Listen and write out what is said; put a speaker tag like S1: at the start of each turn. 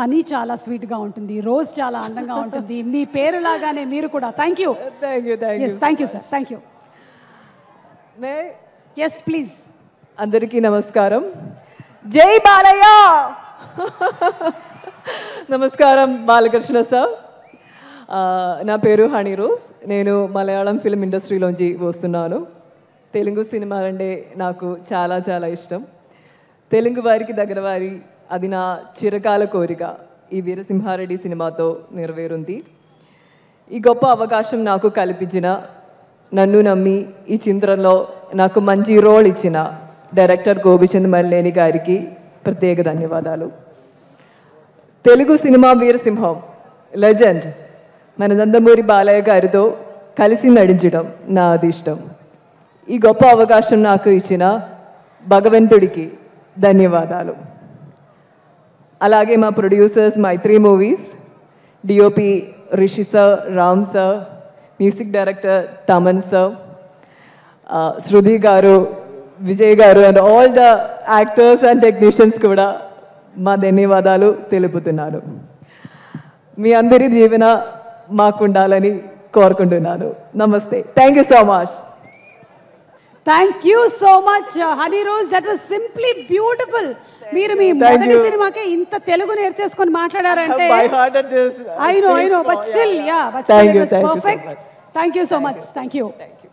S1: Honey చాలా స్వీట్గా ఉంటుంది రోజ్ చాలా అందంగా ఉంటుంది. మీ పేరు లాగానే మీరు కూడా. Thank you
S2: thank you thank you
S1: thank you sir thank you
S2: మే
S1: ఎస్ ప్లీజ్
S2: అందరికీ నమస్కారం. జై బాలయ్య! నమస్కారం బాలకృష్ణ సార్. నా పేరు హనీ రోజ్. నేను మలయాళం ఫిల్మ్ ఇండస్ట్రీలోంచి వస్తున్నాను. తెలుగు సినిమా అంటే నాకు చాలా చాలా ఇష్టం. తెలుగు వారికి దగ్గర వారి అది నా చిరకాల కోరిక ఈ వీరసింహారెడ్డి సినిమాతో నెరవేరుంది. ఈ గొప్ప అవకాశం నాకు కల్పించిన నన్ను నమ్మి ఈ చిత్రంలో నాకు మంచి రోల్ ఇచ్చిన డైరెక్టర్ గోపిచంద్ మల్లేని గారికి ప్రత్యేక ధన్యవాదాలు. తెలుగు సినిమా వీరసింహం లెజెండ్ మన నందమూరి బాలయ్య గారితో కలిసి నడించడం నా అదిష్టం. ఈ గొప్ప అవకాశం నాకు ఇచ్చిన భగవంతుడికి ధన్యవాదాలు. అలాగే మా producers Mythri Movies DOP Rishi sir Ram sir music director Thaman sir Shruti garu Vijay garu and all the actors and technicians కూడా మా ధన్యవాదాలు తెలుపుతున్నాను మీ అందరి దీవెన మాకుండాలని కోరుకుంటున్నాను. నమస్తే. Thank you so much
S1: thank you so much Honey Rose that was simply beautiful మీరు మీ మొదటి. సినిమాకే ఇంత తెలుగు నేర్చేసుకొని మాట్లాడారంటే. I know I know but still yeah but perfect
S2: much.
S1: Thank you so much thank you
S2: Thank you.